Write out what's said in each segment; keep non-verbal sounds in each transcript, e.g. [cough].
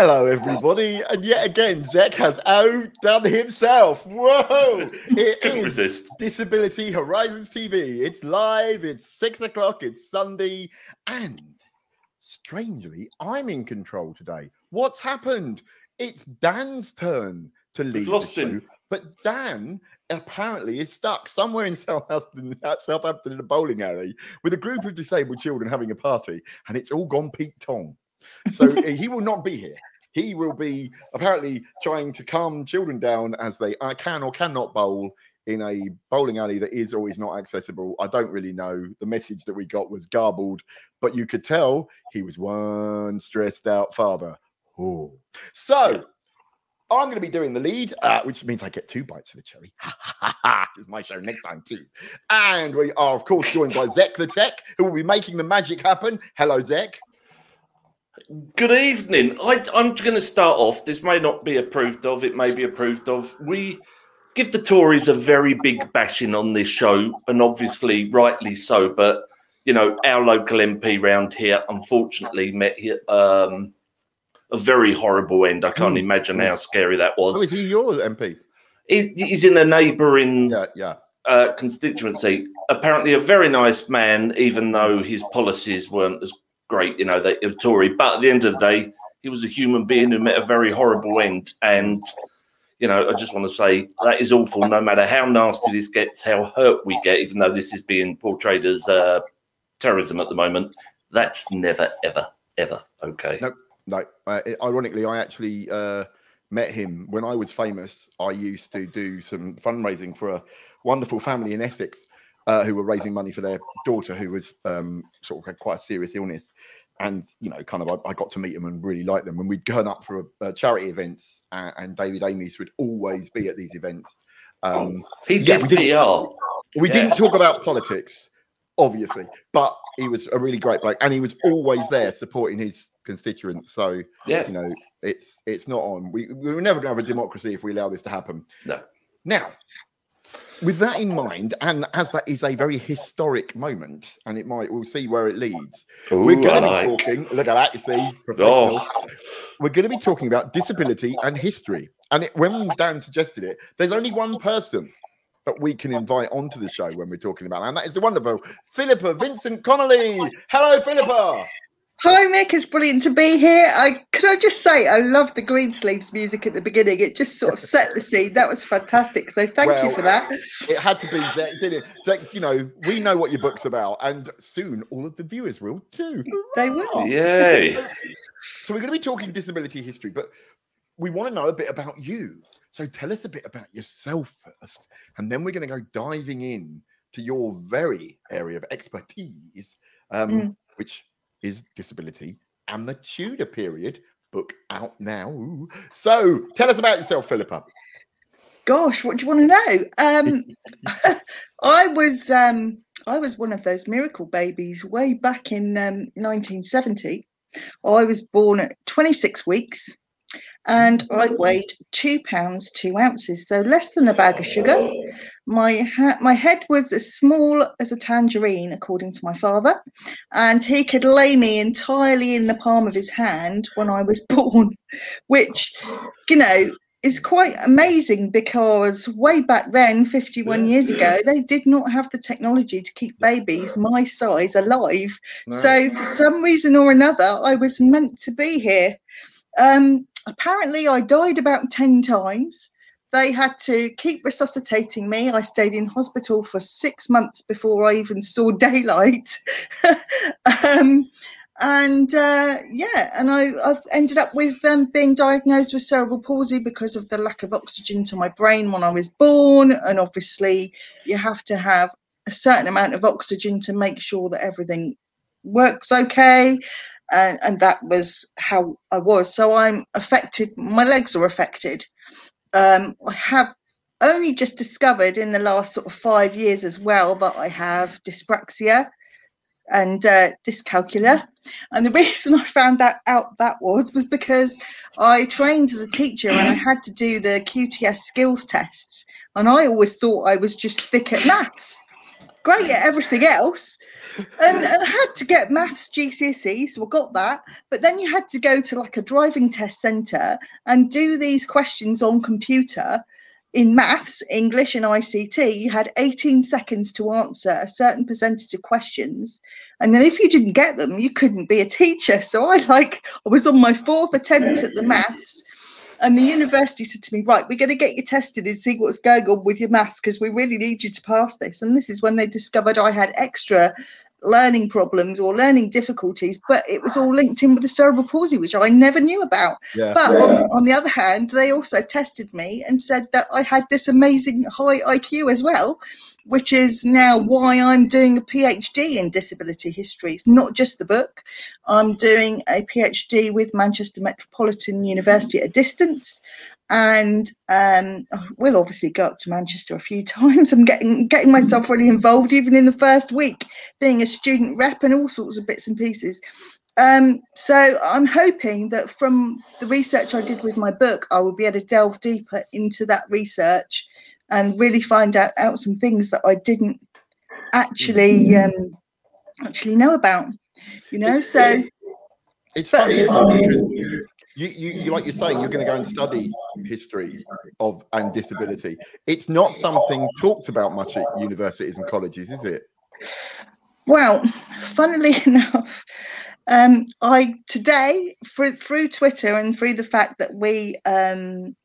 Hello, everybody, and yet again, Zec has outdone himself. Whoa! [laughs] It resist. Disability Horizons TV. It's live. It's six o'clock. It's Sunday, and strangely, I'm in control today. What's happened? It's Dan's turn to lead the lost him. but Dan apparently is stuck somewhere in Southampton, Southampton in a bowling alley with a group of disabled children having a party, and it's all gone Pete Tong. So [laughs] he will not be here. He will be apparently trying to calm children down as they uh, can or cannot bowl in a bowling alley that is or is not accessible. I don't really know. The message that we got was garbled, but you could tell he was one stressed out father. Oh, so I'm going to be doing the lead, uh, which means I get two bites of the cherry. it's my show next time too. And we are, of course, joined by Zec the Tech, who will be making the magic happen. Hello, Zec. Good evening. I, I'm going to start off. This may not be approved of. It may be approved of. We give the Tories a very big bashing on this show, and obviously, rightly so. But you know, our local MP round here, unfortunately, met um, a very horrible end. I can't Hmm. imagine how scary that was. Oh, is he your MP? He- he's in a neighbouring Yeah, yeah. uh, constituency. Apparently, a very nice man, even though his policies weren't as great, you know, they were Tory. But at the end of the day, he was a human being who met a very horrible end. And, you know, I just want to say that is awful, no matter how nasty this gets, how hurt we get, even though this is being portrayed as uh, terrorism at the moment. That's never, ever, ever okay. No. No, uh, ironically, I actually uh, met him when I was famous. I used to do some fundraising for a wonderful family in Essex uh, who were raising money for their daughter who was um, sort of had quite a serious illness. And, you know, kind of, I, I got to meet them and really like them. And we'd turn up for uh, charity events, and, and David Amess would always be at these events. Um, He yeah, did we did- PR. we Yeah. didn't talk about politics, obviously, but he was a really great bloke, and he was always there supporting his constituents. So Yeah. you know, it's it's not on. We we were never going to have a democracy if we allow this to happen. No. Now, with that in mind, and as that is a very historic moment, and it might we'll see where it leads. we're going I to be talking. Look at that, you see, oh. professional. Oh, We're going to be talking about disability and history. And it, when Dan suggested it, there's only one person that we can invite onto the show when we're talking about, and that is the wonderful Phillipa Vincent Connolly. Hello, Phillipa. Hi, Mik. It's brilliant to be here. I could I just say I love the Greensleeves music at the beginning. It just sort of set the scene. That was fantastic. So thank you for that. It had to be Zach, didn't it? Zach, you know, we know what your book's about, and soon all of the viewers will too. They will. yay. [laughs] So we're going to be talking disability history, but we want to know a bit about you. So tell us a bit about yourself first, and then we're going to go diving in to your very area of expertise, um, Mm. which is disability and the Tudor period. Book out now. Ooh. So tell us about yourself, Phillipa. Gosh, what do you want to know? Um, [laughs] [laughs] I was um, I was one of those miracle babies way back in um, 1970. I was born at 26 weeks, and I weighed two pounds two ounces, so less than a bag of sugar. My ha- my head was as small as a tangerine, according to my father, and he could lay me entirely in the palm of his hand when I was [laughs] born, which, you know, is quite amazing because way back then, 51 Yeah. years ago, they did not have the technology to keep babies my size alive. So for some reason or another, I was meant to be here. Um, apparently, I died about 10 times. They had to keep resuscitating me. I stayed in hospital for six months before I even saw [laughs] daylight. um, and uh, yeah, and I, I've ended up with um, being diagnosed with cerebral palsy because of the lack of oxygen to my brain when I was born. And obviously, you have to have a certain amount of oxygen to make sure that everything works okay. And, and that was how I was. So I'm affected, my legs are affected. Um, I have only just discovered in the last sort of five years as well that I have dyspraxia and uh, dyscalculia. And the [laughs] reason I found that out that was was because I trained as a teacher and I [clears throat] had to do the QTS skills tests, and I always thought I was just thick at maths. Great at everything else. And, and I had to get maths GCSE, so I got that. But then you had to go to like a driving test centre and do these questions on computer in maths, English, and ICT. You had 18 seconds to answer a certain percentage of questions. And then if you didn't get them, you couldn't be a teacher. So I like I was on my fourth attempt at the maths and the university said to me, Right, we're going to get you tested and see what's going on with your maths because we really need you to pass this. And this is when they discovered I had extra learning problems or learning difficulties, but it was all linked in with the cerebral palsy, which I never knew about. Yeah. But on, on, the other hand, they also tested me and said that I had this amazing high IQ as well which is now why I'm doing a PhD in disability history. It's not just the book. I'm doing a PhD with Manchester Metropolitan University at a distance. And um, we'll obviously go up to Manchester a few [laughs] times. I'm getting getting myself really involved, even in the first week, being a student rep and all sorts of bits and pieces. Um, so I'm hoping that from the research I did with my book, I will be able to delve deeper into that research and really find out, out some things that I didn't actually mm-hmm. um, actually know about. You know, so it's funny because you, you, you like you're saying you're going to go and study history of and disability. It's not something talked about much at universities and colleges, is it? Well, funnily [laughs] enough, um, I today through through Twitter and through the fact that we um,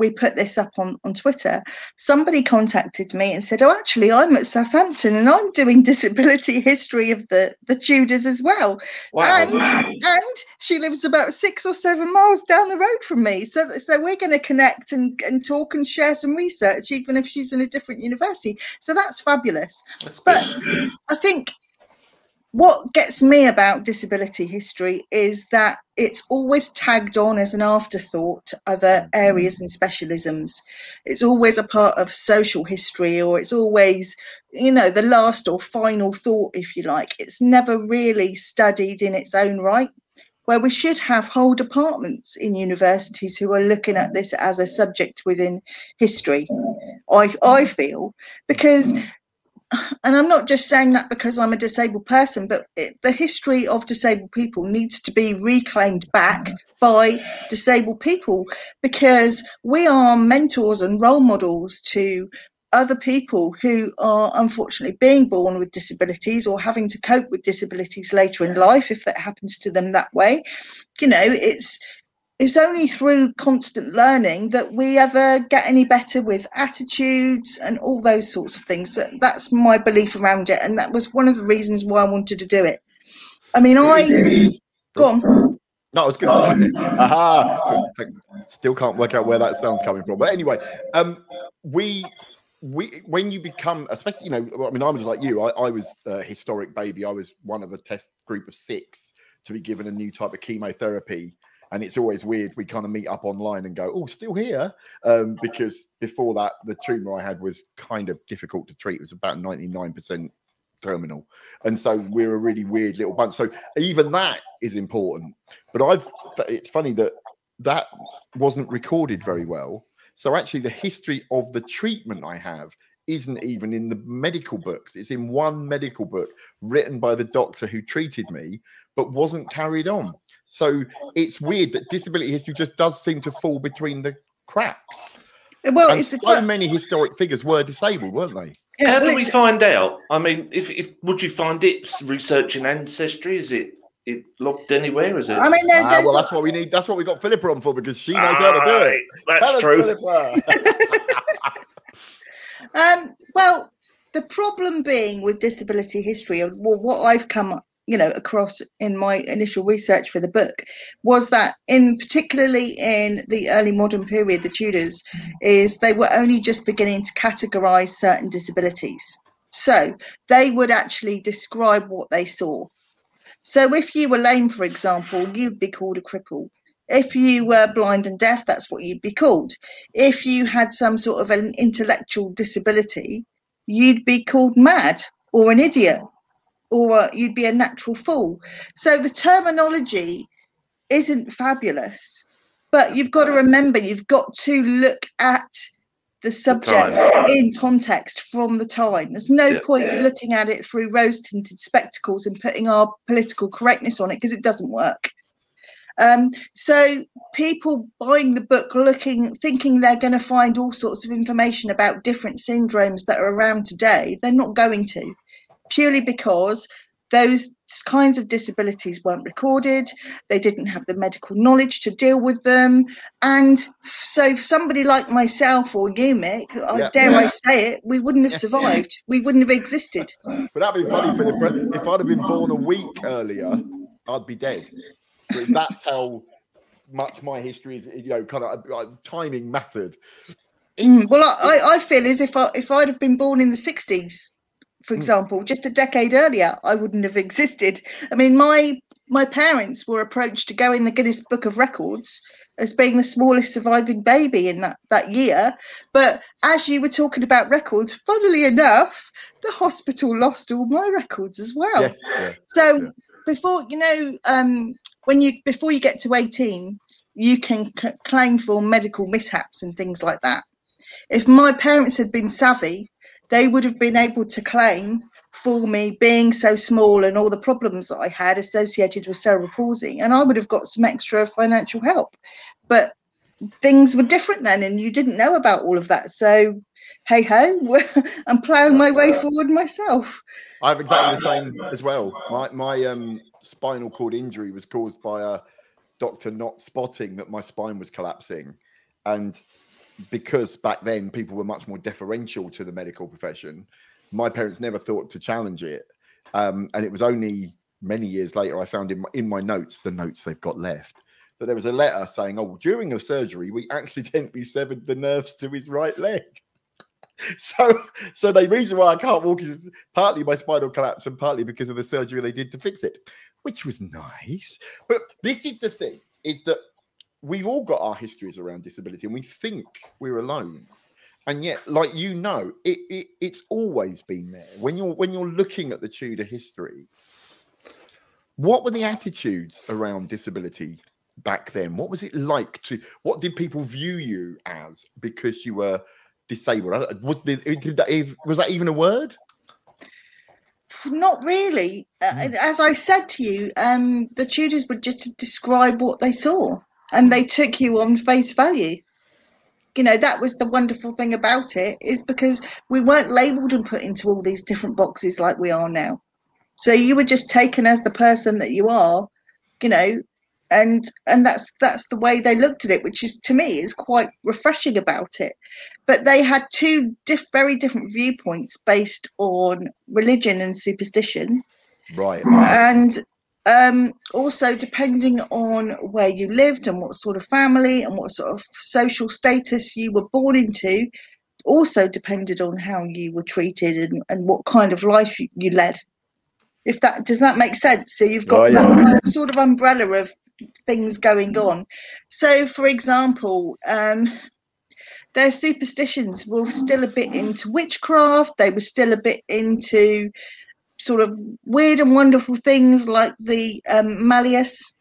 we put this up on, on Twitter, somebody contacted me and said, Oh, actually, I'm at Southampton and I'm doing [laughs] disability history of the, the Tudors as well. Wow. And, and she lives about six or seven miles down the road from me. So, so we're going to connect and, and talk and share some research, even if she's in a different university. So that's fabulous. That's but I think what gets me about disability history is that it's always tagged on as an afterthought to other mm-hmm. areas and specialisms. It's always a part of social history, or it's always, you know, the last or final thought, if you like. It's never really studied in its own right. Where we should have whole departments in universities who are looking at this as a subject within history, I, I feel, because and I'm not just saying that because I'm a disabled person, but it, the history of disabled people needs to be reclaimed back by disabled people because we are mentors and role models to other people who are unfortunately being born with disabilities or having to cope with disabilities later in life if that happens to them that way. You know, it's it's only through constant learning that we ever get any better with attitudes and all those sorts of things. That's my belief around it, and that was one of the reasons why I wanted to do it. I mean, I [coughs] go on. No, I was going to say, aha, I still can't work out where that sound's coming from. But anyway, um, we we when you become especially you know i mean i was like you i, I was a historic baby i was one of a test group of six to be given a new type of chemotherapy and it's always weird. We kind of meet up online and go, "Oh, still here," um, because before that, the tumor I had was kind of difficult to treat. It was about ninety nine percent terminal, and so we're a really weird little bunch. So even that is important. But I've it's funny that that wasn't recorded very well. So actually, the history of the treatment I have isn't even in the medical books. It's in one medical book written by the doctor who treated me, but wasn't carried on. So it's weird that disability history just does seem to fall between the cracks. Well, and so many historic figures were disabled, weren't they? Yeah, How do we find out? I mean, if, if would you find it researching ancestry? Is it it locked anywhere? Is it? I mean, there, ah, well, that's what we need. That's what we got Phillipa on for because she knows how to do it. That's Tell true. [laughs] um, well, the problem being with disability history, well, what I've come you know across in my initial research for the book was that in particularly in the early modern period the tudors is they were only just beginning to categorize certain disabilities. So they would actually describe what they saw. So if you were lame for example you'd be called a cripple. If you were blind and deaf that's what you'd be called. If you had some sort of an intellectual disability you'd be called mad or an idiot or you'd be a natural fool. So the terminology isn't fabulous, but you've got to remember you've got to look at the subject in context from the time. There's no yeah. point looking at it through rose tinted spectacles and putting our political correctness on it because it doesn't work. Um, so people buying the book looking thinking they're going to find all sorts of information about different syndromes that are around today, they're not going to purely because those kinds of disabilities weren't recorded they didn't have the medical knowledge to deal with them and so for somebody like myself or you Mik yeah. dare yeah. i say it we wouldn't have survived we wouldn't have existed but that'd be funny Philip. if i'd have been born a week earlier i'd be dead that's how much my history is you know kind of uh, timing mattered mm, well I, I feel as if I, if i'd have been born in the 60s for hmm. example, just a decade earlier, I wouldn't have existed. I mean, my my parents were approached to go in the Guinness Book of Records as being the smallest surviving baby in that, that year. But as you were talking about records, funnily enough, the hospital lost all my records as well. Yes, yeah, so yeah. before you know, um, when you before you get to 18, you can c- claim for medical mishaps and things like that. If my parents had been savvy, they would have been able to claim for me being so small and all the problems that I had associated with cerebral palsy, and I would have got some extra financial help. But things were different then, and you didn't know about all of that. So, hey ho, [laughs] I'm ploughing my way forward myself. I have exactly the same as well. My my um, spinal cord injury was caused by a doctor not spotting that my spine was collapsing, and because back then people were much more deferential to the medical profession, my parents never thought to challenge it. Um, and it was only many years later I found in my, in my notes, the notes they've got left, that there was a letter saying, "Oh, during a surgery, we accidentally severed the nerves to his right leg." [laughs] so, so the reason why I can't walk is partly my spinal collapse and partly because of the surgery they did to fix it, which was nice. But this is the thing: is that we've all got our histories around disability and we think we're alone. And yet like you know it, it, it's always been there. When you're when you're looking at the tudor history what were the attitudes around disability back then? What was it like to what did people view you as because you were disabled? Was did, did that was that even a word? Not really. Uh, hmm. as i said to you um the tudors would just describe what they saw and they took you on face value. You know that was the wonderful thing about it is because we weren't labeled and put into all these different boxes like we are now. So you were just taken as the person that you are you know and and that's that's the way they looked at it which is to me is quite refreshing about it. But they had two diff- very different viewpoints based on religion and superstition. Right. And um, also, depending on where you lived and what sort of family and what sort of social status you were born into, also depended on how you were treated and, and what kind of life you, you led. If that does that make sense? So you've got oh, yeah. that sort of umbrella of things going on. So, for example, um, their superstitions were still a bit into witchcraft. They were still a bit into sort of weird and wonderful things like the um, Malleus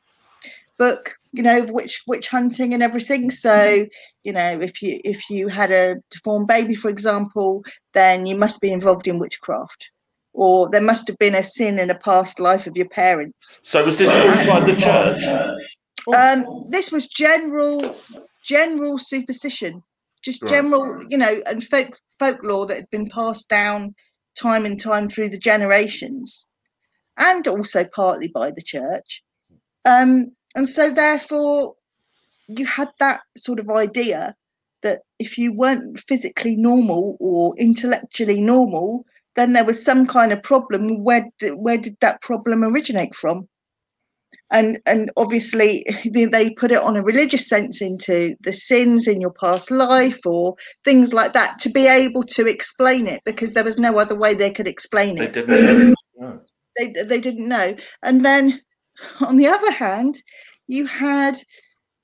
book, you know, witch witch hunting and everything. So, you know, if you if you had a deformed baby, for example, then you must be involved in witchcraft. Or there must have been a sin in a past life of your parents. So was this caused by the church? Um, this was general general superstition, just general, you know, and folk folklore that had been passed down time and time through the generations, and also partly by the church. Um, and so, therefore, you had that sort of idea that if you weren't physically normal or intellectually normal, then there was some kind of problem. Where where did that problem originate from? And and obviously they, they put it on a religious sense into the sins in your past life or things like that to be able to explain it because there was no other way they could explain it they didn't know. They, they didn't know and then on the other hand you had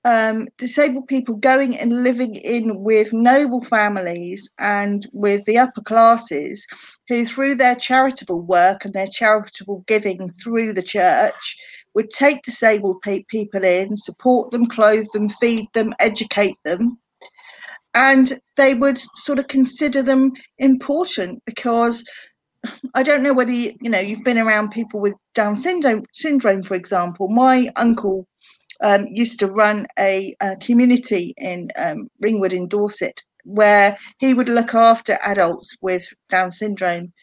um, disabled people going and living in with noble families and with the upper classes who through their charitable work and their charitable giving through the church would take disabled pe- people in, support them, clothe them, feed them, educate them. and they would sort of consider them important because I don't know whether you, you know you've been around people with Down syndrome. Syndrome, for example. My uncle um, used to run a, a community in um, Ringwood in Dorset where he would look after adults with Down syndrome,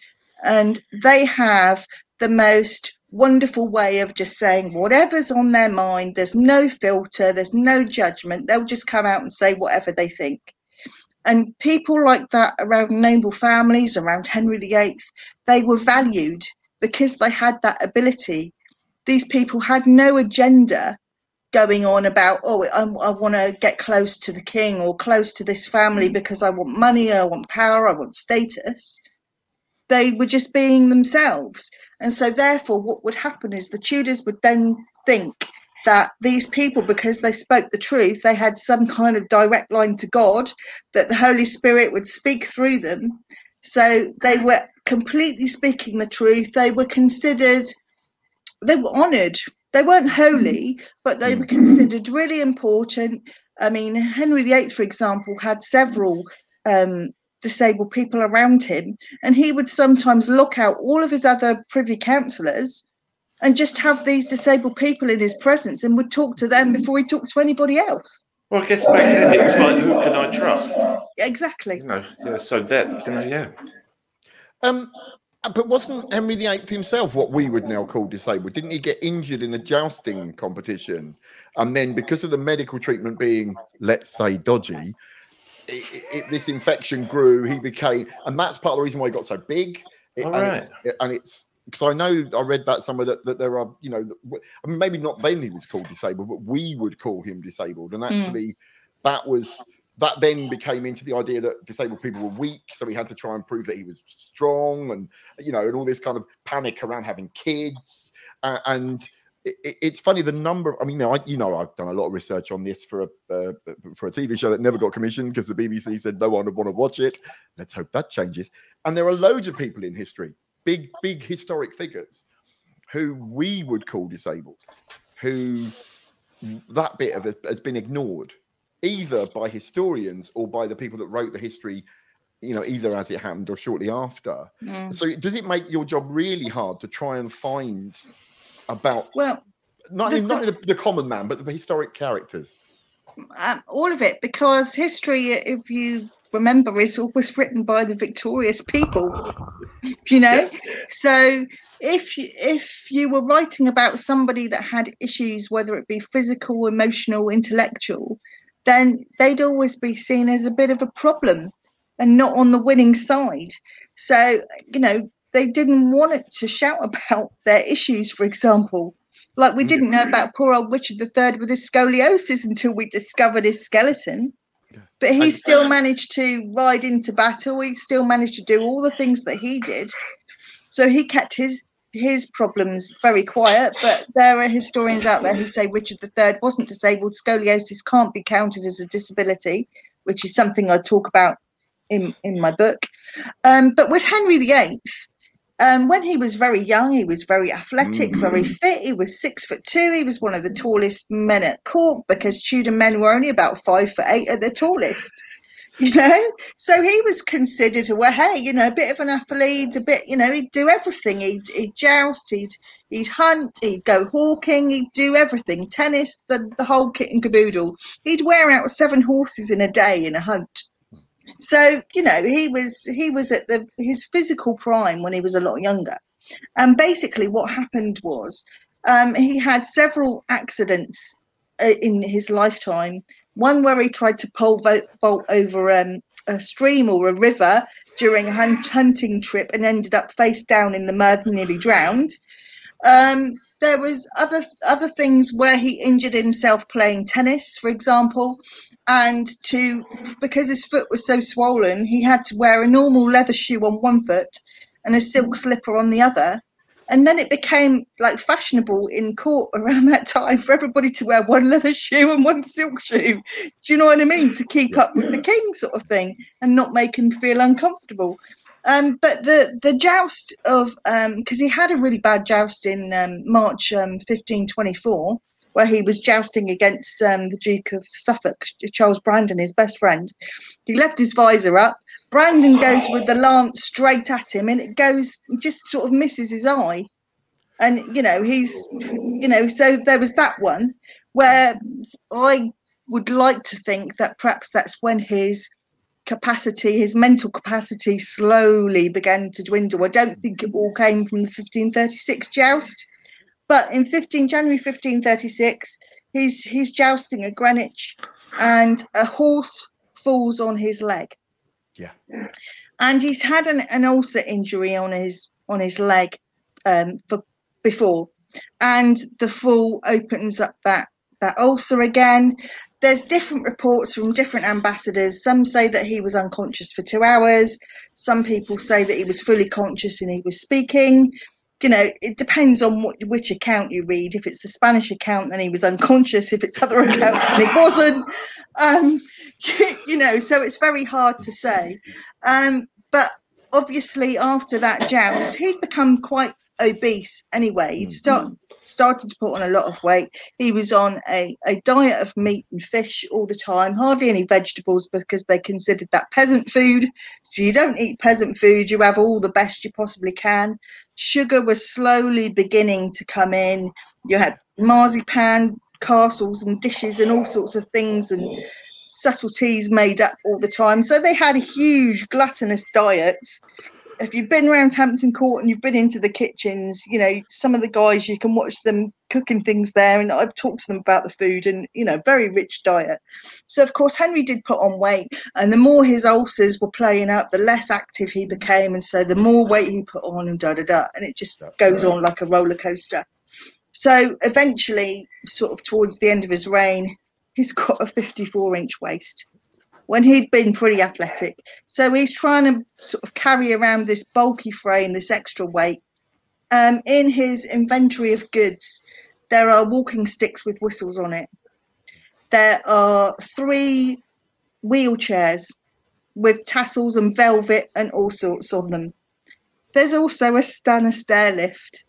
and they have the most wonderful way of just saying whatever's on their mind. There's no filter. There's no judgment. They'll just come out and say whatever they think. And people like that around noble families, around Henry VIII, they were valued because they had that ability. These people had no agenda going on about, oh, I, I want to get close to the king or close to this family mm. because I want money, I want power, I want status. They were just being themselves. And so, therefore, what would happen is the Tudors would then think that these people, because they spoke the truth, they had some kind of direct line to God, that the Holy Spirit would speak through them. So they were completely speaking the truth. They were considered, they were honored. They weren't holy, but they were considered really important. I mean, Henry VIII, for example, had several um, disabled people around him, and he would sometimes look out all of his other privy councillors and just have these disabled people in his presence and would talk to them before he talked to anybody else. Well, I guess back then it was like, who can I trust? Exactly. You know, yeah, so that, you know, yeah. Um, but wasn't Henry VIII himself what we would now call disabled? Didn't he get injured in a jousting competition? And then, because of the medical treatment being, let's say, dodgy, it, it, this infection grew. He became, and that's part of the reason why he got so big. It, and, right. it's, and it's because I know I read that somewhere that, that there are, you know, I mean, maybe not then he was called disabled, but we would call him disabled. And hmm. actually, mm. that was that then became into the idea that disabled people were weak, so he had to try and prove that he was strong, and you know, and all this kind of panic around having kids, uh, and it, it's funny the number. I mean, you know, I, you know, I've done a lot of research on this for a uh, for a TV show that never got commissioned because the BBC said no one would want to watch it. Let's hope that changes. And there are loads of people in history, big, big historic figures, who we would call disabled, who that bit of it has been ignored, either by historians or by the people that wrote the history you know, either as it happened or shortly after. Mm. So, does it make your job really hard to try and find about well not the, not the, the, common man but the historic characters. Um, all of it because history if you remember is always written by the victorious people you know? So if you, if you were writing about somebody that had issues whether it be physical emotional intellectual then they'd always be seen as a bit of a problem and not on the winning side. So you know they didn't want it to shout about their issues, for example. Like we didn't know about poor old Richard III with his scoliosis until we discovered his skeleton. But he still managed to ride into battle. He still managed to do all the things that he did. So he kept his his problems very quiet. But there are historians out there who say Richard III wasn't disabled. Scoliosis can't be counted as a disability, which is something I talk about in in my book. Um, but with Henry VIII, um, when he was very young, he was very athletic, mm-hmm. very fit. He was six foot two. He was one of the tallest men at court because Tudor men were only about five foot eight at the tallest. [laughs] You know, so he was considered a well, hey, you know, a bit of an athlete, a bit, you know, he'd do everything. He'd, he'd joust, he'd he'd hunt, he'd go hawking, he'd do everything, tennis, the the whole kit and caboodle. He'd wear out seven horses in a day in a hunt. So you know he was he was at the his physical prime when he was a lot younger, and basically what happened was um, he had several accidents uh, in his lifetime. One where he tried to pole vault, vault over um, a stream or a river during a hunt, hunting trip and ended up face down in the mud, nearly drowned. Um, there was other other things where he injured himself playing tennis, for example, and to because his foot was so swollen, he had to wear a normal leather shoe on one foot and a silk slipper on the other. And then it became like fashionable in court [laughs] around that time for everybody to wear one leather shoe and one silk shoe. Do you know what I mean? To keep up with the king, sort of thing, and not make him feel uncomfortable. Um, but the the joust of um because um, he had a really bad joust in um, March 1524 um, where he was jousting against um, the Duke of Suffolk, Charles Brandon, his best friend. He left his visor up. Brandon goes with the lance straight at him, and it goes just sort of misses his eye. And you know he's, you know, so there was that one where I would like to think that perhaps that's when his capacity, his mental capacity, slowly began to dwindle. I don't think it all came from the 1536 joust, but in 15 January 1536, he's he's jousting at Greenwich, and a horse falls on his leg. Yeah, and he's had an, an ulcer injury on his on his leg um, for before, and the fall opens up that that ulcer again there's different reports from different ambassadors. Some say that he was unconscious for two hours. Some people say that he was fully conscious and he was speaking. You know, it depends on what, which account you read. If it's the Spanish account, then he was unconscious. If it's other accounts, then he wasn't. Um, [laughs] you know, so it's very hard to say. Um, but obviously, after that joust, he'd become quite obese anyway. He'd start started to put on a lot of weight. He was on a, a diet of meat and fish all the time, hardly any vegetables because they considered that peasant food. So you don't eat peasant food, you have all the best you possibly can. Sugar was slowly beginning to come in. You had marzipan, castles, and dishes, and all sorts of things, and subtleties made up all the time. So they had a huge gluttonous diet if you've been around Hampton Court and you've been into the kitchens, you know, some of the guys you can watch them cooking things there, and I've talked to them about the food and you know, very rich diet. So of course Henry did put on weight, and the more his ulcers were playing up, the less active he became, and so the more weight he put on, and da da da, and it just goes on like a roller coaster. So eventually, sort of towards the end of his reign, he's got a 54 inch waist when he'd been pretty athletic. So he's trying to sort of carry around this bulky frame, this extra weight. Um, in his inventory of goods, there are walking sticks with whistles on it. There are three wheelchairs with tassels and velvet and all sorts on them. There's also a Stannah stair lift,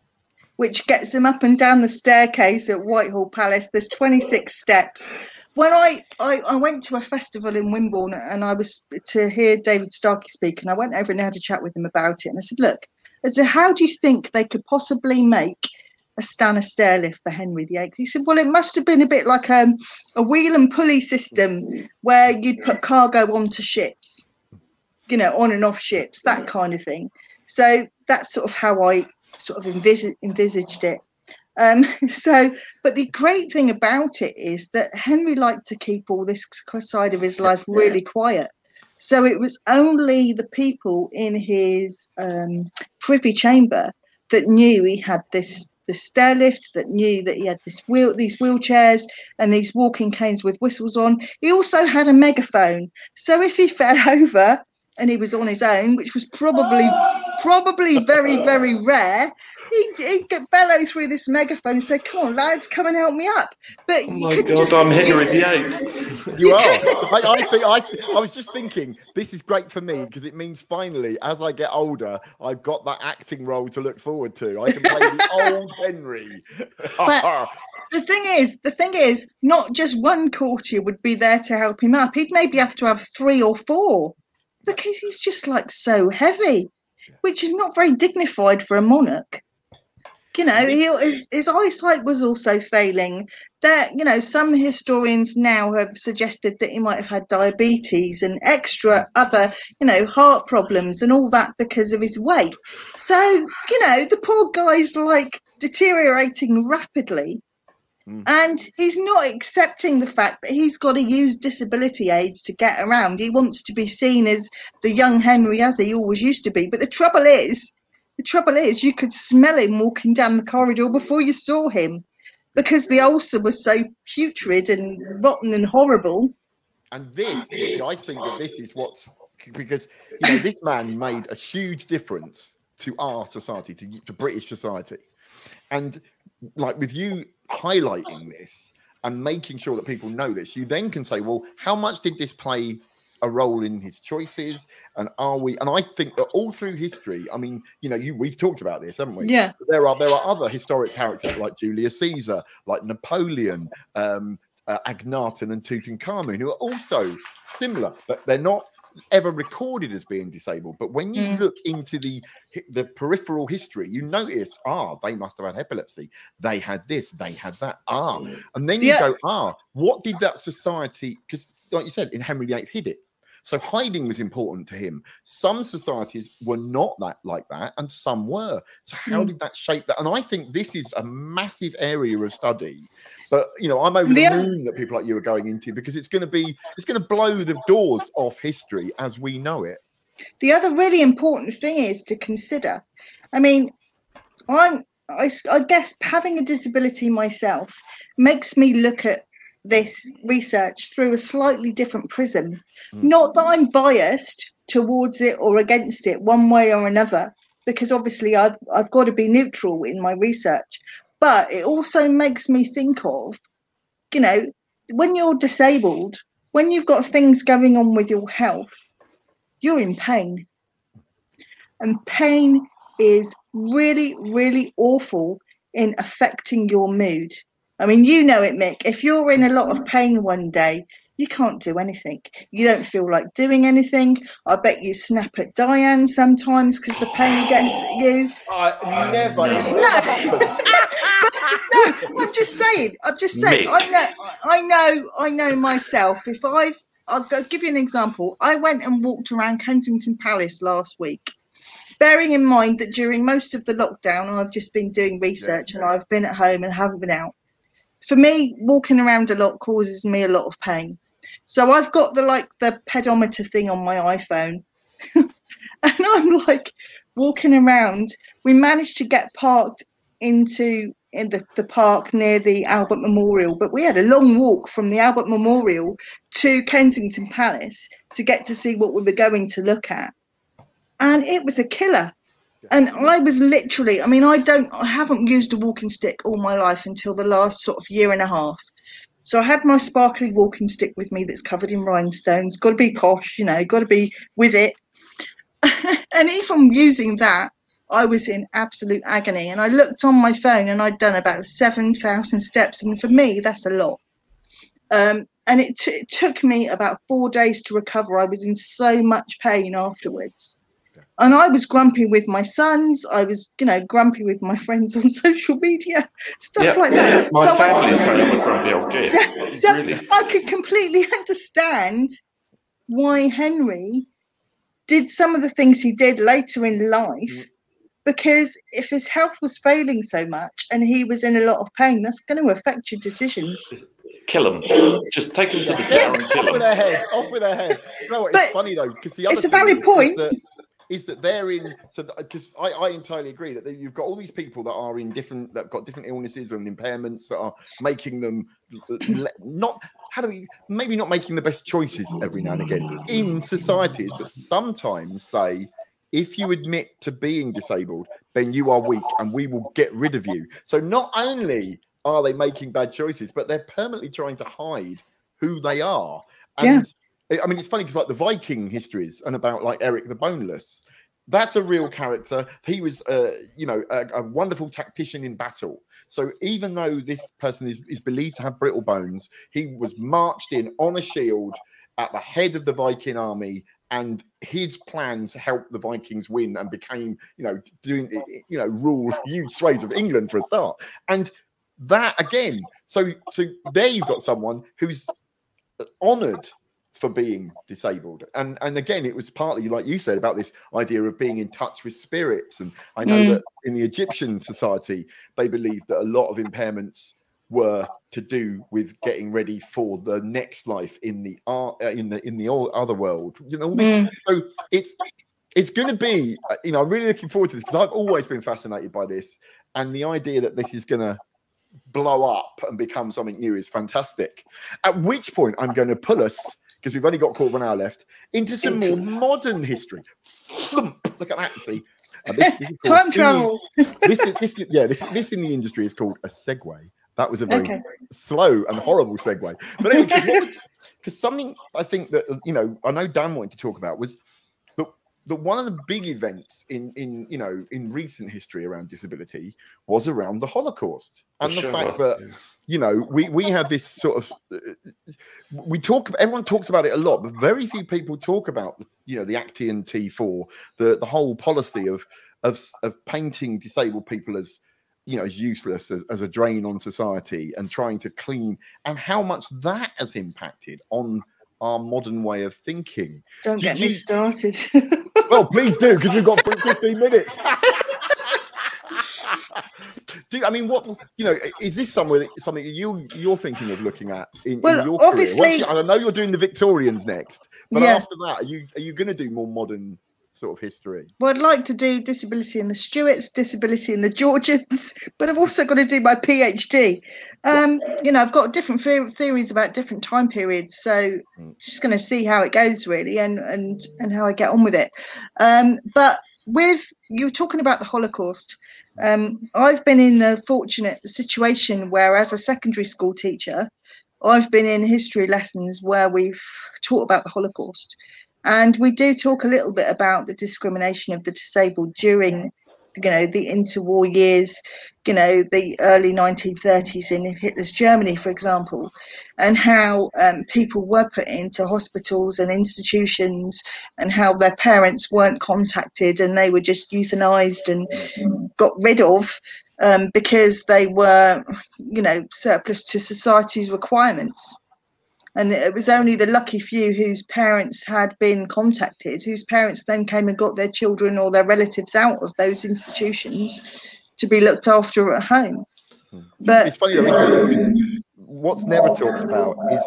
which gets him up and down the staircase at Whitehall Palace. There's 26 steps when I, I, I went to a festival in Wimborne and I was to hear David Starkey speak, and I went over and had a chat with him about it. And I said, Look, I said, how do you think they could possibly make a Stannah stairlift for Henry VIII? He said, Well, it must have been a bit like um, a wheel and pulley system where you'd put cargo onto ships, you know, on and off ships, that kind of thing. So that's sort of how I sort of envis- envisaged it. Um, [laughs] so, but the great thing about it is that Henry liked to keep all this side of his life really quiet. So it was only the people in his um, privy chamber that knew he had this the stair lift, that knew that he had this wheel, these wheelchairs and these walking canes with whistles on. He also had a megaphone. So if he fell [laughs] over and he was on his own, which was probably probably very very rare, he'd, he'd get bellow through this megaphone and say, "Come on, lads, come and help me up." But oh my God, just, I'm Henry VIII. [laughs] You, you are. I, I, think I, I was just thinking this is great for me because it means finally, as I get older, I've got that acting role to look forward to. I can play the [laughs] old Henry. but [laughs] the thing is, the thing is, not just one courtier would be there to help him up. He'd maybe have to have three or four because he's just like so heavy, which is not very dignified for a monarch. You know he, his, his eyesight was also failing. There you know some historians now have suggested that he might have had diabetes and extra other you know heart problems and all that because of his weight. So you know the poor guy's like deteriorating rapidly mm. and he's not accepting the fact that he's got to use disability aids to get around he wants to be seen as the young henry as he always used to be but the trouble is the trouble is, you could smell him walking down the corridor before you saw him because the ulcer was so putrid and rotten and horrible. And this, I think that this is what's because you know this man made a huge difference to our society, to, to British society, and like with you highlighting this and making sure that people know this, you then can say, well, how much did this play a role in his choices? And are we? And I think that all through history, I mean, you know, you we've talked about this, haven't we? Yeah. There are there are other historic characters like Julius Caesar, like Napoleon, um, uh, Akhenaten, and Tutankhamun, who are also similar, but they're not ever recorded as being disabled. But when you Mm. look into the the peripheral history, you notice, ah, they must have had epilepsy. They had this, they had that. Ah, and then you Yeah. go, ah, what did that society? Because, like you said, in Henry VIII hid it. So hiding was important to him. Some societies were not that like that, and some were. So how Mm. did that shape that? And I think this is a massive area of study. But you know, I'm over The the moon that people like you are going into because it's going to be it's going to blow the doors off history as we know it. the other really important thing is to consider i mean i'm I guess having a disability myself makes me look at this research through a slightly different prism Mm. not that i'm biased towards it or against it one way or another because obviously i've i've got to be neutral in my research but it also makes me think of you know when you're disabled when you've got things going on with your health you're in pain. And pain is really, really awful in affecting your mood. I mean, you know it, Mik. If you're in a lot of pain one day, you can't do anything. You don't feel like doing anything. I bet you snap at Diane sometimes because the pain gets at you. I never. no, [laughs] I'm just saying. I'm just saying. I know. I know. I know myself. If I've, I'll go, give you an example. I went and walked around Kensington Palace last week, bearing in mind that during most of the lockdown, I've just been doing research and I've been at home and haven't been out. For me, walking around a lot causes me a lot of pain. So I've got the like the pedometer thing on my iPhone, [laughs] and I'm like walking around. We managed to get parked into in the, the park near the Albert Memorial, but we had a long walk from the Albert Memorial to Kensington Palace to get to see what we were going to look at. And it was a killer. And I was literally, I mean, I don't, I haven't used a walking stick all my life until the last sort of year and a half. So I had my sparkly walking stick with me that's covered in rhinestones. Got to be posh, you know, got to be with it. [laughs] and even using that, I was in absolute agony. And I looked on my phone and I'd done about 7,000 steps. And for me, that's a lot. Um, and it, t- it took me about four days to recover. I was in so much pain afterwards. And I was grumpy with my sons. I was, you know, grumpy with my friends on [laughs] social media, stuff Yeah, like that. My So I- family I'm grumpy old so, so Really. I could completely [laughs] understand why Henry did some of the things he did later in life. Because if his health was failing so much and he was in a lot of pain, that's going to affect your decisions. Kill him. Just take him to the tower and off with their head. Off with their head. You know what? It's But funny though because the other it's a thing valid is- point. Is that, is that they're in so because I, I entirely agree that you've got all these people that are in different that have got different illnesses and impairments that are making them uh, not how do we maybe not making the best choices every now and again in societies that sometimes say if you admit to being disabled then you are weak and we will get rid of you so not only are they making bad choices but they're permanently trying to hide who they are Yeah. and I- I mean, it's funny because like the Viking histories and about like Eric the Boneless, that's a real character. He was, uh, you know, a, a wonderful tactician in battle. So even though this person is, is believed to have brittle bones, he was marched in on a shield at the head of the Viking army, and his plans helped the Vikings win and became, you know, doing, you know, rule [laughs] huge swathes of England for a start. And that again, so so there you've got someone who's honored for being disabled and and again it was partly like you said about this idea of being in touch with spirits and i know Mm. that in the egyptian society they believed that a lot of impairments were to do with getting ready for the next life in the art uh, in the in the o- other world. You know Mm. so it's it's going to be uh, you know i'm really looking forward to this because i've always been fascinated by this and the idea that this is going to blow up and become something new is fantastic. At which point i'm going to pull us because we've only got quarter of an hour left into some more modern history. Look at that see? Uh, this- this is [laughs] Time travel. this is this is yeah this this in the industry is called a segue that was a very Okay. slow and horrible segue but anyway, 'cause what, we- because [laughs] something I think that you know I know Dan wanted to talk about was that that one of the big events in in you know in recent history around disability was around the Holocaust and For the sure, fact that yeah. you know we we have this sort of uh, we talk everyone talks about it a lot but very few people talk about you know the Aktion T4 the the whole policy of of of painting disabled people as you know as useless as, as a drain on society and trying to clean and how much that has impacted on our modern way of thinking Don't Did get me started. [laughs] well please do because we've got 15 minutes [laughs] do I mean what you know is this somewhere that, something that you you're thinking of looking at in, Well, in your career? Once obviously- you- I know you're doing the Victorians next but Yeah. after that are you are you going to do more modern sort of history Well, I'd like to do disability in the Stuarts, disability in the Georgians, [laughs] but I've also got to do my PhD. Um, you know, I've got different the- theories about different time periods, so Mm. just going to see how it goes really, and and and how I get on with it. Um, but with you were talking about the Holocaust, um, I've been in the fortunate situation where, as a secondary school teacher, I've been in history lessons where we've taught about the Holocaust. And we do talk a little bit about the discrimination of the disabled during, you know, the interwar years, you know, the early 1930s in Hitler's Germany, for example, and how um, people were put into hospitals and institutions and how their parents weren't contacted and they were just euthanized and got rid of um, because they were, you know, surplus to society's requirements and it was only the lucky few whose parents had been contacted, whose parents then came and got their children or their relatives out of those institutions to be looked after at home. Hmm. But it's funny though, isn't it? What's never talked about is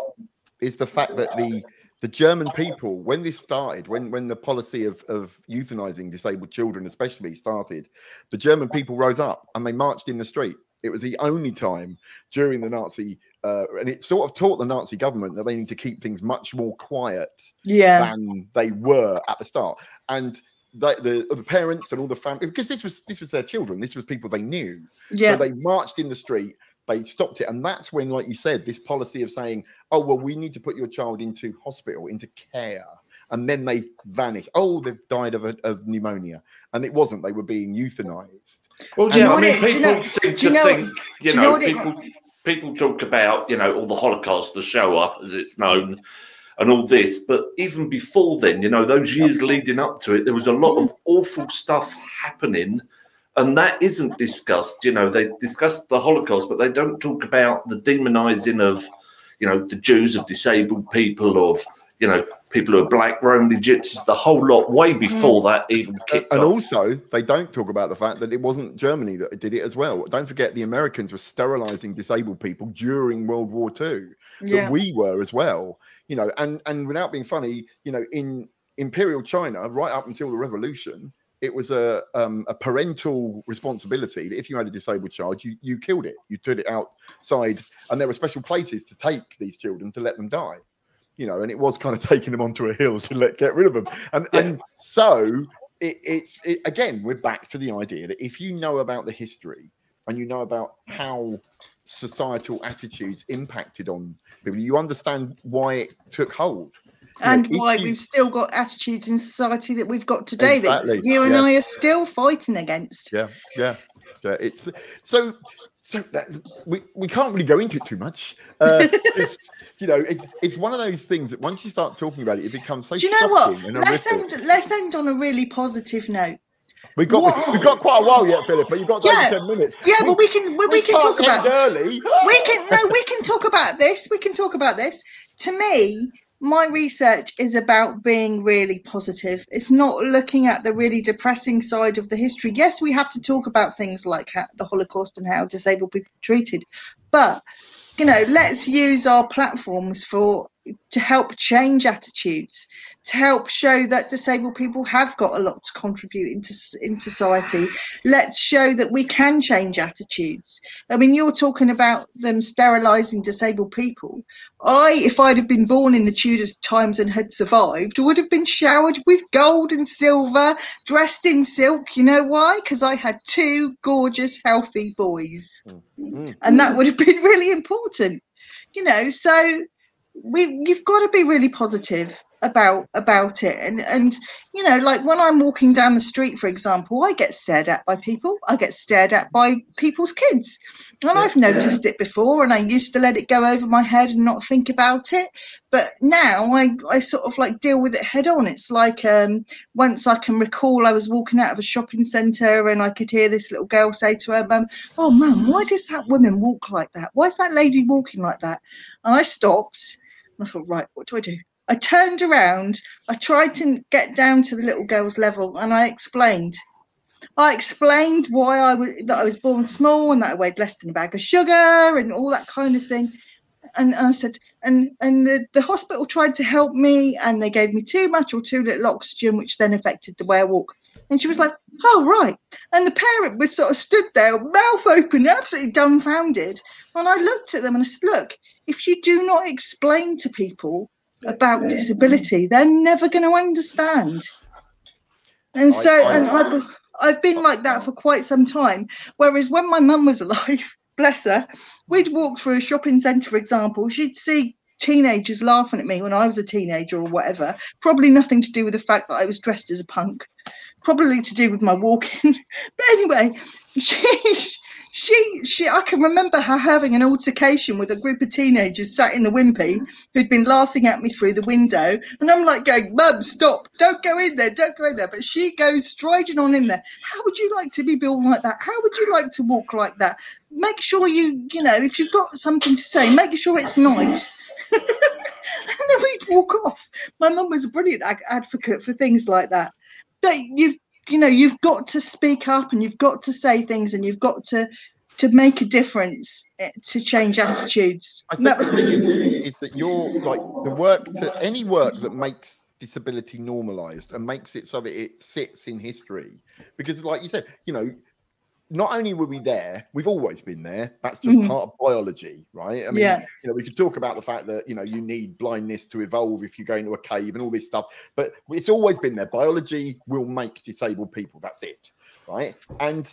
is the fact that the the German people, when this started, when when the policy of of euthanizing disabled children, especially, started, the German people rose up and they marched in the street. It was the only time during the Nazi, uh, and it sort of taught the Nazi government that they need to keep things much more quiet yeah, than they were at the start. And they, the the parents and all the family, because this was this was their children, this was people they knew. yeah, So they marched in the street, they stopped it. And that's when, like you said, this policy of saying, oh, well, we need to put your child into hospital, into care. And then they vanish. Oh, they've died of, a, of pneumonia. And it wasn't, they were being euthanized. Well, yeah, I mean, it- people know- seem do you to know- think, you know know, what it- people people talk about, you know, all the Holocaust, the Shoah, as it's known, and all this. But even before then, you know, those years leading up to it, there was a lot of mm. awful stuff happening. And that isn't discussed. You know, they discuss the Holocaust, but they don't talk about the demonizing of, you know, the Jews, of disabled people, of, you know, people who are black, Roman Egyptians, the whole lot, way before that even And, kicked and off. also, they don't talk about the fact that it wasn't Germany that did it as well. Don't forget, the Americans were sterilizing disabled people during World War II. that yeah, we were as well you know and and without being funny you know in imperial china right up until the revolution it was a um, a parental responsibility that if you had a disabled child you you killed it you took it outside and there were special places to take these children to let them die you know and it was kind of [laughs] taking them onto a hill to let get rid of them and Yeah. and so it, it's it, again we're back to the idea that if you know about the history and you know about how societal attitudes impacted on people you understand why it took hold You and why you- we've still got attitudes in society that we've got today Exactly, that you and yeah. I are still fighting against. yeah yeah yeah it's so so that we, we can't really go into it too much uh [laughs] it's, you know it's it's one of those things that once you start talking about it it becomes so Do you know what? Let's end. Let's end on a really positive note. we've got what- we've got quite a while yet philip but you've got Yeah. 10 minutes Yeah, we, but we can we, we can talk about early we can no we can talk about this we can talk about this to me my research is about being really positive. It's not looking at the really depressing side of the history. Yes we have to talk about things like the holocaust and how disabled people treated but you know let's use our platforms for to help change attitudes to help show that disabled people have got a lot to contribute into in society let's show that we can change attitudes I mean, you're talking about them sterilising disabled people. I, if I'd have been born in the Tudor times and had survived, would have been showered with gold and silver, dressed in silk. You know why? Because I had two gorgeous, healthy boys. Mm. And that would have been really important. You know, so we you've got to be really positive about about it. And and you know like when i'm walking down the street for example i get stared at by people. I get stared at by people's kids. And yeah, i've noticed yeah. it before and i used to let it go over my head and not think about it. But now i i sort of like deal with it head on. It's like um once i can recall i was walking out of a shopping center and i could hear this little girl say to her mum oh mum why does that woman walk like that? Why is that lady walking like that? And i stopped. And i thought right what do i do I turned around, I tried to get down to the little girl's level, and I explained. I explained why I was that I was born small and that I weighed less than a bag of sugar and all that kind of thing. And, I said, and and the, the hospital tried to help me, and they gave me too much or too little oxygen, which then affected the way I walk. And she was like, "Oh right." And the parent was sort of stood there, mouth open, absolutely dumbfounded. And I looked at them and I said, "Look, if you do not explain to people about disability, they're never going to understand. And so, I, I, and I've, I've been like that for quite some time. Whereas when my mum was alive, [laughs] bless her, we'd walk through a shopping centre, for example, she'd see teenagers laughing at me when I was a teenager or whatever. Probably nothing to do with the fact that I was dressed as a punk, probably to do with my walking. [laughs] but anyway, [laughs] she, she she I can remember her having an altercation with a group of teenagers sat in the wimpy who'd been laughing at me through the window. And I'm like going, Mum, stop, don't go in there, don't go in there. But she goes striding on in there. How would you like to be built like that? How would you like to walk like that? Make sure you, you know, if you've got something to say, make sure it's nice. [laughs] and then we'd walk off. My mum was a brilliant advocate for things like that. But you've you know you've got to speak up and you've got to say things and you've got to to make a difference eh, to change attitudes. I think that was the thing is, is that you're like the work to any work that makes disability normalized and makes it so that it sits in history because like you said you know not only were we there, we've always been there. That's just mm. part of biology, right? I mean, yeah. you know, we could talk about the fact that you know you need blindness to evolve if you go into a cave and all this stuff, but it's always been there. Biology will make disabled people. That's it, right? And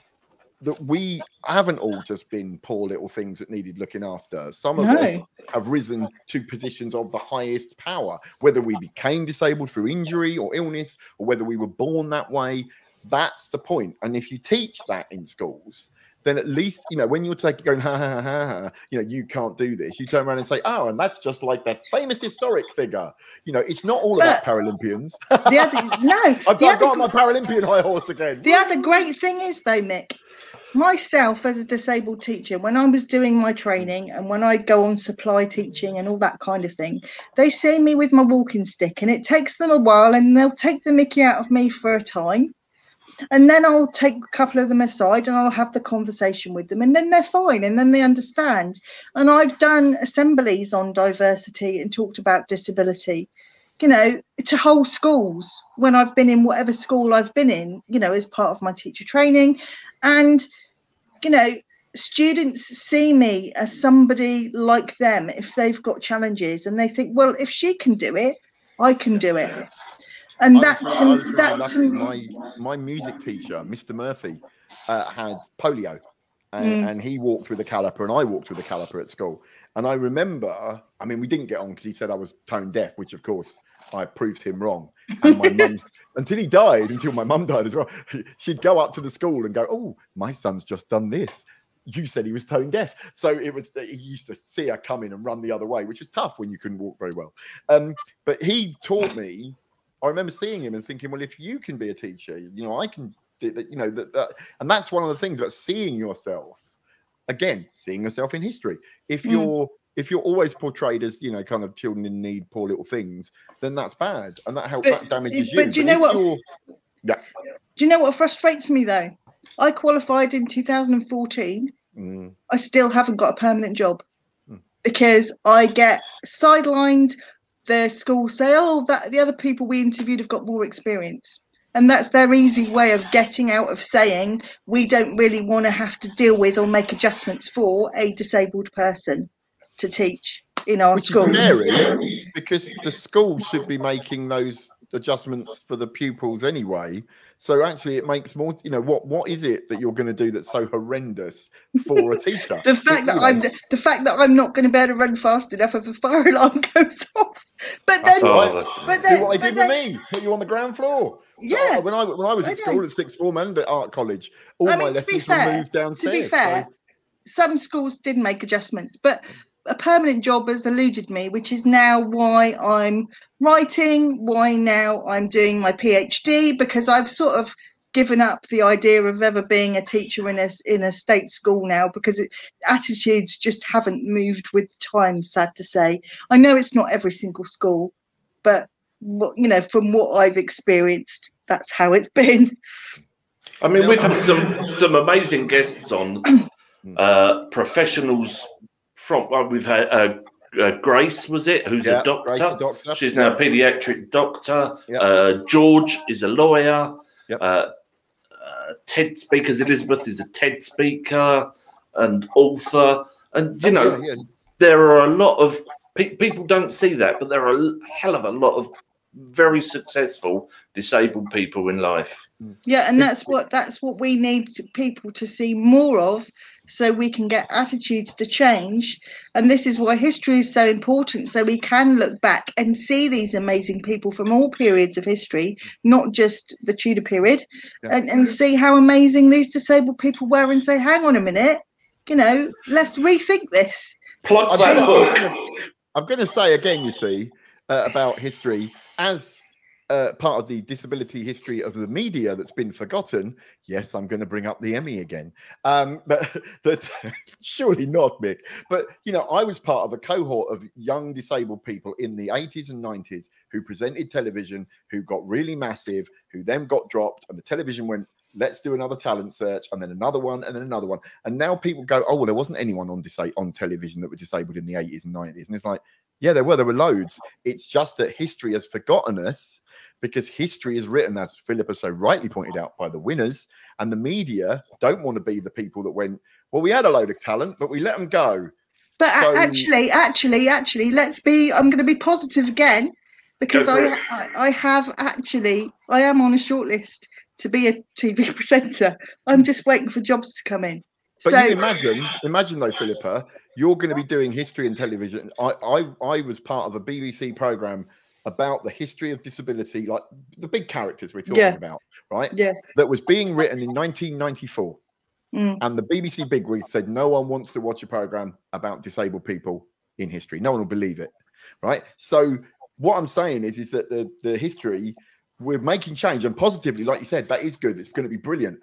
that we haven't all just been poor little things that needed looking after. Some of no. us have risen to positions of the highest power, whether we became disabled through injury or illness, or whether we were born that way. That's the point. And if you teach that in schools, then at least you know when you're taking going ha ha ha ha, you know you can't do this. You turn around and say, oh, and that's just like that famous historic figure. You know, it's not all but about Paralympians. The other no, [laughs] I've, got, other, my Paralympian high horse again. The other great thing is though, Mik, myself as a disabled teacher when i was doing my training and when i go on supply teaching and all that kind of thing they see me with my walking stick and it takes them a while and they'll take the mickey out of me for a time and then i'll take a couple of them aside and i'll have the conversation with them and then they're fine and then they understand and i've done assemblies on diversity and talked about disability you know, to whole schools when I've been in whatever school I've been in, you know, as part of my teacher training. And you know, students see me as somebody like them if they've got challenges and they think, well, if she can do it, I can do it. And that's that's my my music teacher, Mr. Murphy, uh, had polio, and, mm. and he walked with a caliper, and I walked with a caliper at school. And I remember, I mean, we didn't get on because he said I was tone deaf, which of course I proved him wrong. And my mum's [laughs] until he died, until my mum died as well, [laughs] she'd go up to the school and go, Oh, my son's just done this. You said he was tone deaf. So it was he used to see her come in and run the other way, which is tough when you couldn't walk very well. Um, but he taught me, I remember seeing him and thinking, Well, if you can be a teacher, you know, I can do that, you know, that, that and that's one of the things about seeing yourself again, seeing yourself in history. If mm. you're if you're always portrayed as you know kind of children in need poor little things then that's bad and that helps that damages but you do you know what yeah do you know what frustrates me though i qualified in 2014 mm. i still haven't got a permanent job mm. because i get sidelined the school say oh that the other people we interviewed have got more experience and that's their easy way of getting out of saying we don't really want to have to deal with or make adjustments for a disabled person to teach in our Which scary because the school should be making those adjustments for the pupils anyway. So actually, it makes more. You know what? What is it that you're going to do that's so horrendous for a teacher? [laughs] the fact that I'm the fact that I'm not going to be able to run fast enough if a fire alarm [laughs] goes off. But then, Oh, but do then, what they did then- with me. Put you on the ground floor. So, Yeah. when I when I was I at school know. at sixth form and at art college, all I my mean, to be lessons were fair- moved to be fair, some schools did make adjustments, but a permanent job has eluded me, which is now why I'm writing, why now I'm doing my PhD, because I've sort of given up the idea of ever being a teacher in a in a state school now because it, attitudes just haven't moved with time. sad to say i know it's not every single school but you know from what i've experienced that's how it's [laughs] been I mean, we've had some some amazing guests on, [clears throat] uh, professionals from. Well, we've had uh, uh, Grace, was it? Who's yeah, a doctor? Grace, doctor. She's now a paediatric doctor. Yep. Uh, George is a lawyer. Yep. Uh, uh, TED speakers. Elizabeth is a TED speaker and author. And you know, Yeah, yeah. there are a lot of pe- people don't see that, but there are a hell of a lot of very successful disabled people in life. Yeah, and that's what that's what we need to, people to see more of, so we can get attitudes to change. And this is why history is so important, so we can look back and see these amazing people from all periods of history, not just the Tudor period, Yeah. and, and see how amazing these disabled people were, and say, hang on a minute, you know, let's rethink this. Plus I'm that gonna- book. I'm going to say again, you see, uh, about history as uh, part of the disability history of the media that's been forgotten. Yes, I'm going to bring up the Emmy again, um, but [laughs] that [laughs] surely not, Mik. But you know, I was part of a cohort of young disabled people in the 80s and 90s who presented television, who got really massive, who then got dropped, and the television went. Let's do another talent search, and then another one, and then another one. And now people go, "Oh, well, there wasn't anyone on disa- on television that were disabled in the 80s and 90s." And it's like, yeah, there were. There were loads. It's just that history has forgotten us because history is written, as Phillipa so rightly pointed out, by the winners. And the media don't want to be the people that went, well, we had a load of talent, but we let them go. But So- actually, actually, actually, let's be. I'm going to be positive again because I, I I have actually I am on a shortlist to be a TV [laughs] presenter. I'm just waiting for jobs to come in. But so you imagine, imagine though, Phillipa, you're going to be doing history and television. I, I, I was part of a BBC program about the history of disability, like the big characters we're talking Yeah. about, right? Yeah. That was being written in 1994. Mm. And the BBC bigwigs said no one wants to watch a program about disabled people in history. No one will believe it, right? So what I'm saying is, is that the the history we're making change and positively, like you said, that is good. It's going to be brilliant.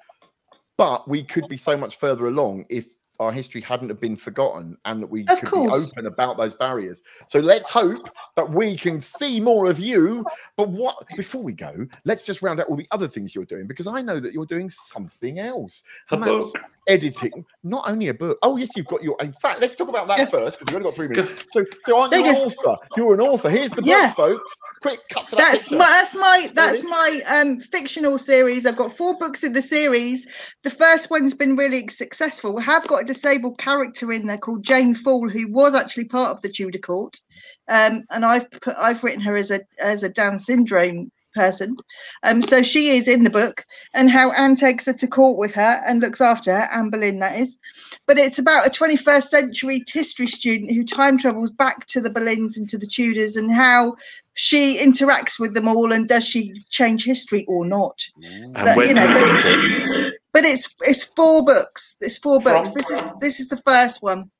But we could be so much further along if our history hadn't have been forgotten and that we Of could course. be open about those barriers. So let's hope that we can see more of you. But what before we go, let's just round out all the other things you're doing because I know that you're doing something else. A And that's book. editing, not only a book. Oh, yes, you've got your. In fact, let's talk about that Yeah. first because we've only got three minutes. So, so aren't There you you an go. author? You're an author. Here's the Yeah. book, folks. Quick, cut to that. that's picture. my that's my that's my um fictional series. I've got four books in the series. The first one's been really successful. We have got a disabled character in there called Jane Fall, who was actually part of the Tudor court. Um, and I've put I've written her as a as a Down syndrome person. Um, so she is in the book, and how Anne takes her to court with her and looks after her, Anne Boleyn, that is. But it's about a 21st century history student who time travels back to the Boleyns and to the Tudors, and how she interacts with them all, and does she change history or not? And But, when you know, you but- read it, but it's it's four books. It's four books. From- This is this is the first one,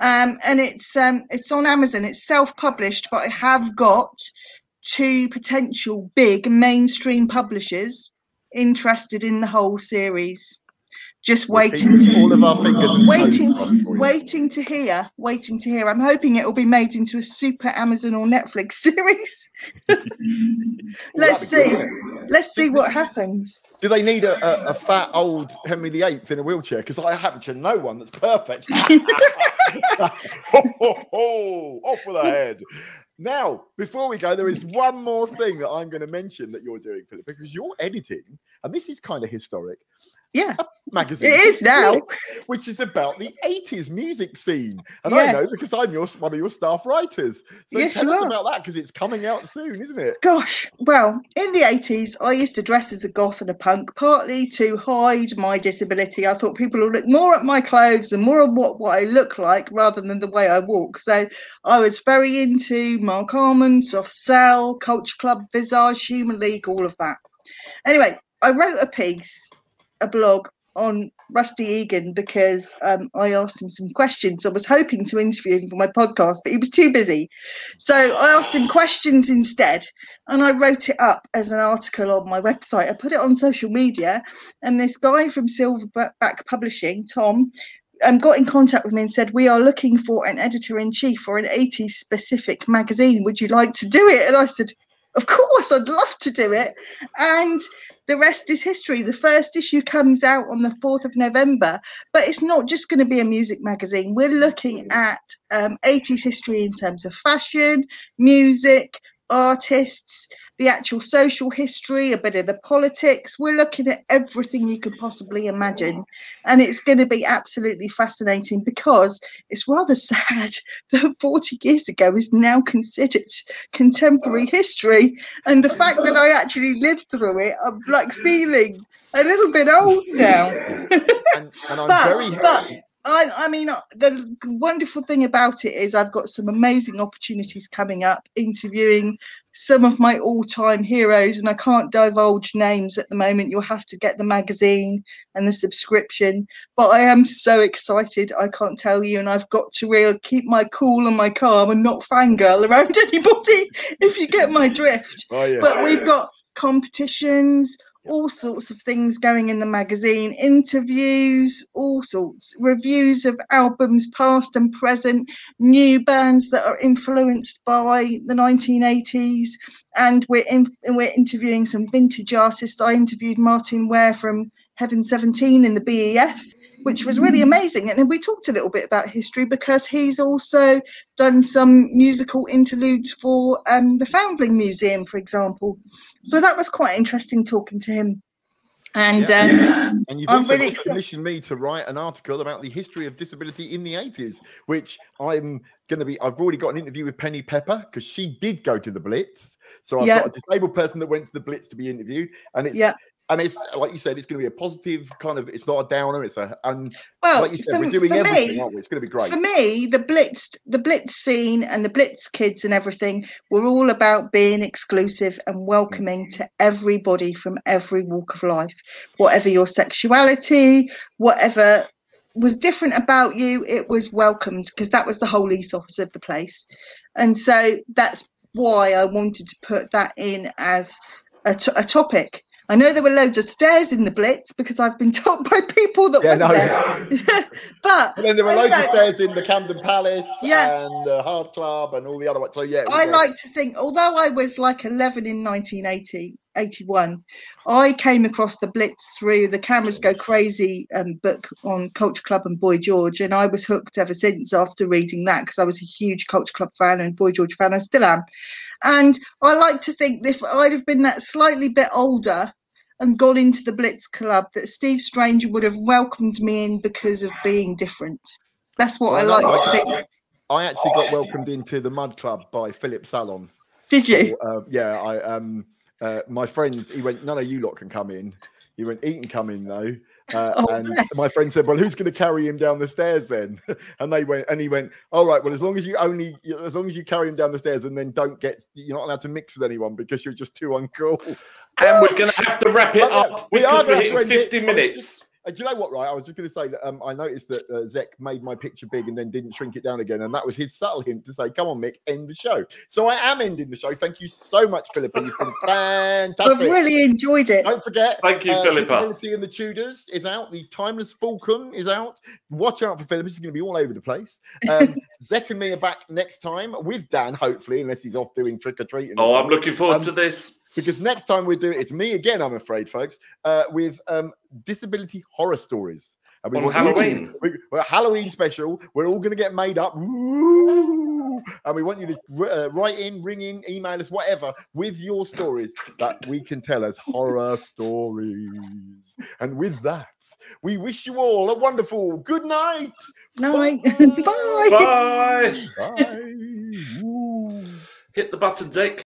um, and it's um it's on Amazon. It's self published, but I have got two potential big mainstream publishers interested in the whole series. Just waiting to all of our fingers waiting to, waiting to hear waiting to hear i'm hoping it will be made into a super amazon or netflix [laughs] series [laughs] let's see good, let's see what happens Do they need a, a, a fat old Henry VIII in a wheelchair? Because I happen to know one that's perfect. [laughs] ho, ho, ho, off with a head. Now, before we go, there is one more thing that I'm going to mention that you're doing, Philip, because you're editing, and this is kind of historic. Yeah, magazine. it is now. which is about the 80s music scene. And I know because I'm your one of your staff writers. So Yes, tell us are. about that because it's coming out soon, isn't it? Gosh, well, in the 80s, I used to dress as a goth and a punk, partly to hide my disability. I thought people would look more at my clothes and more at what, what I look like rather than the way I walk. So I was very into Marc Almond, Soft Cell, Culture Club, Visage, Human League, all of that. Anyway, I wrote a piece, a blog on Rusty Egan because um, I asked him some questions. I was hoping to interview him for my podcast, but he was too busy. So I asked him questions instead, and I wrote it up as an article on my website. I put it on social media, and this guy from Silverback Publishing, Tom, um, got in contact with me and said, "We are looking for an editor in chief for an 80s specific magazine. Would you like to do it?" And I said, "Of course, I'd love to do it." And the rest is history. The first issue comes out on the 4th of November, but it's not just going to be a music magazine. We're looking at um, 80s history in terms of fashion, music, artists, the actual social history, a bit of the politics. We're looking at everything you could possibly imagine. And it's going to be absolutely fascinating because it's rather [laughs] sad that 40 years ago is now considered contemporary history. And the fact that I actually lived through it, I'm like feeling a little bit old now. And, and I'm [laughs] But- very but- I, I mean, uh, the wonderful thing about it is I've got some amazing opportunities coming up, interviewing some of my all-time heroes, and I can't divulge names at the moment. You'll have to get the magazine and the subscription. But I am so excited, I can't tell you, and I've got to real keep my cool and my calm and not fangirl around [laughs] anybody. If you get my drift oh yeah. but we've got competitions all sorts of things going in the magazine interviews all sorts reviews of albums past and present new bands that are influenced by the 1980s and we're in, we're interviewing some vintage artists. I interviewed Martyn Ware from heaven 17 in the bef which was really amazing and then we talked a little bit about history because he's also done some musical interludes for um, the Foundling Museum, for example. So that was quite interesting talking to him. And Yeah. um, And you've I'm also really also commissioned me to write an article about the history of disability in the 80s, which I'm going to be. I've already got an interview with Penny Pepper because she did go to the Blitz. So I've Yeah. got a disabled person that went to the Blitz to be interviewed, and it's Yeah. And it's like you said, it's going to be a positive kind of. It's not a downer. It's a and well, like you said, for, we're doing everything, me, aren't we? It's going to be great. for me, the Blitz, the Blitz scene, and the Blitz kids and everything were all about being exclusive and welcoming mm. to everybody from every walk of life, whatever your sexuality, whatever was different about you, it was welcomed because that was the whole ethos of the place, and so that's why I wanted to put that in as a, to- a topic. I know there were loads of stairs in the Blitz because I've been [laughs] told by people that Yeah, went no. there. [laughs] but And then there were loads of stairs in the Camden Palace Yeah. and the Hard Club and all the other ones. So yeah, I like to think, although I was like 11 in 1980, 81, I came across the Blitz through the Cameras Go Crazy um, book on Culture Club and Boy George, and I was hooked ever since after reading that because I was a huge Culture Club fan and Boy George fan. I still am. And I like to think if I'd have been that slightly bit older and gone into the Blitz Club, that Steve Strange would have welcomed me in because of being different. That's what I like to think. I actually got welcomed into the Mud Club by Philip Sallon. Did you? So, uh, yeah, I um uh, my friends he went, none of you lot can come in. He went, Eaton come in though. Uh, [laughs] Oh, and bless. my friend said, Well, who's going to carry him down the stairs then? [laughs] and they went, and he went, All right, well, as long as you only, as long as you carry him down the stairs and then don't get, you're not allowed to mix with anyone because you're just too uncool. And we're going [laughs] to have to wrap it But, uh, up we are because we're gonna hitting have to end it. 50 minutes. Just- Uh, do you know what, right? I was just going to say that um, I noticed that uh, Zec made my picture big and then didn't shrink it down again. And that was his subtle hint to say, come on, Mik, end the show. So I am ending the show. Thank you so much, Phillipa. You've been [laughs] fantastic. I've really enjoyed it. Don't forget, Thank you, uh, Phillipa. Disability and the Tudors is out. The Timeless Falcon is out. Watch out for Phillipa. She's going to be all over the place. Um, [laughs] Zec and me are back next time with Dan, hopefully, unless he's off doing trick or treating. Oh, I'm looking forward Um, to this. Because next time we do it, it's me again. I'm afraid, folks, uh, with um, disability horror stories. And On want you to- Halloween. we, well, Halloween special. We're all going to get made up. Ooh. Woo! And we want you to uh, write in, ring in, email us, whatever, with your stories that we can tell as horror stories. And with that, we wish you all a wonderful good night. Night. [laughs] Bye. Bye. Bye. Woo. Hit the button, Dick.